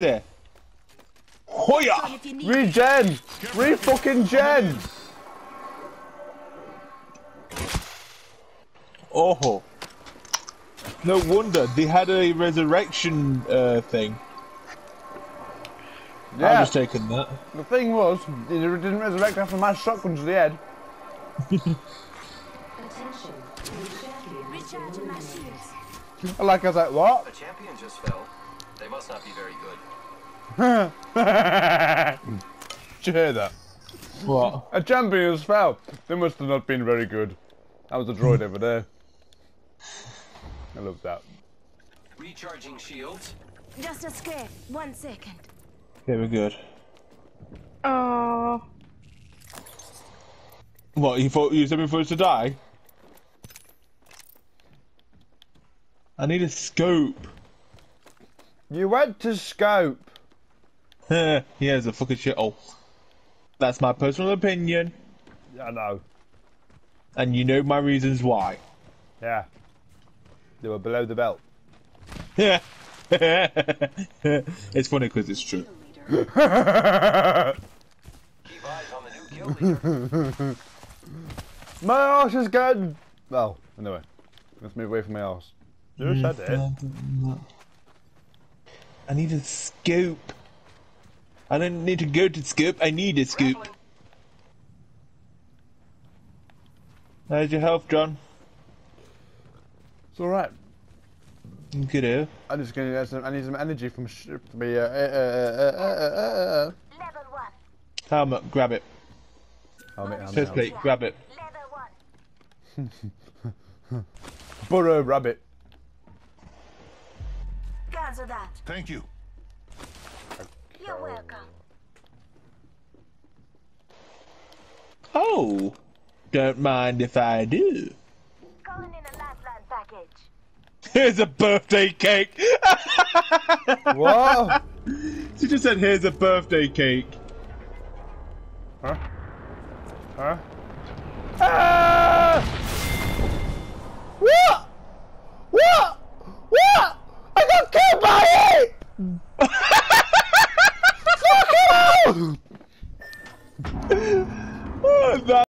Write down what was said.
there. Hoya! If you need Regen! Re fucking gen! Oh. No wonder they had a resurrection uh, thing. I'm Yeah, just taking that. the thing was, he didn't resurrect after my shotgun to the head. Attention. New champion is recharging my shields. Like I was like, what? A champion just fell. They must not be very good. Did you hear that? What? A champion has fell. They must have not been very good. That was a droid over there. I love that. Recharging shields. Just a scare. One second. Okay, we're good. Oh, What, you thought you was something for us to die? I need a scope. You went to scope. Here's a fucking shithole. Oh. That's my personal opinion, I know. and you know my reasons why. Yeah. They were below the belt. Yeah. it's funny because it's true. Keep eyes on the new kill leader. My arse is getting. Well, anyway, let's move away from my arse. You said it. I need a scoop. I don't need to go to scoop. I need a scoop. How's your health, John? It's all right. Good. eh? I'm just gonna get some. I need some energy from sh- to be. Uh, uh, uh, uh, uh, uh, uh. Level one. Helmet, grab it. Helmet, helmet, Chest plate, grab it. Burrow rabbit. Cancel that. Thank you. You're welcome. Oh, don't mind if I do. Calling in a lifeline package. Here's a birthday cake. What? she just said, "Here's a birthday cake." huh? Huh? oh, that